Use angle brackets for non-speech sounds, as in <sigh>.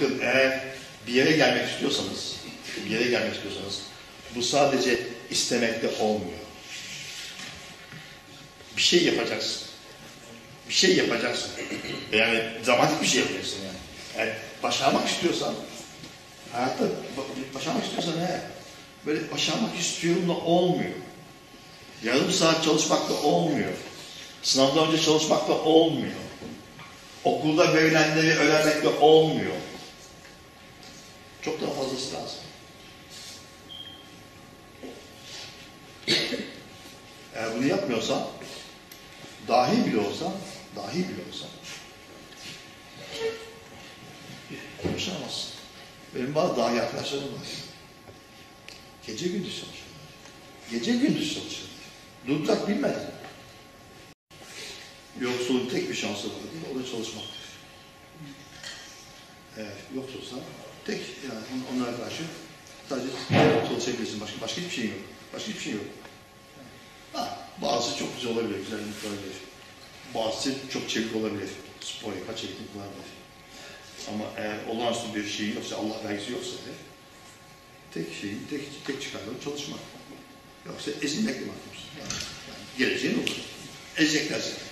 bakın eğer bir yere gelmek istiyorsanız, bir yere gelmek istiyorsanız bu sadece istemekle olmuyor. Bir şey yapacaksın. Bir şey yapacaksın. Yani dramatik bir şey yapacaksın yani. yani başarmak istiyorsan, hayatta ba- başarmak istiyorsan he, böyle başarmak istiyorumla olmuyor. Yarım saat çalışmakla olmuyor. Sınavdan önce çalışmakla olmuyor. Okulda verilenleri öğrenmekle olmuyor. Çok daha fazlası lazım. <coughs> Eğer bunu yapmıyorsan, dahi bile olsa, dahi bile olsa, konuşamazsın. Benim bazı dahi arkadaşlarım var. Gece gündüz çalışıyorlar. Gece gündüz çalışıyorlar. Durdurak bilmeden. Yoksulun tek bir şansı var değil? O da çalışmaktır. Eğer yoksulsa tek yani on- onlara karşı sadece çalışabilirsin. Başka, başka hiçbir şey yok. Başka hiçbir şey yok. Ha, bazısı çok güzel olabilir, güzellik olabilir. Bazısı çok çevik olabilir. Spor yapar, çeviklik olabilir. Ama eğer olağanüstü bir şey yoksa, Allah vergisi yoksa de, tek şeyin, tek, tek çıkarları çalışmak. Yoksa ezilmekle mahkumsun. Yani, yani geleceğin olur. Ezecekler seni.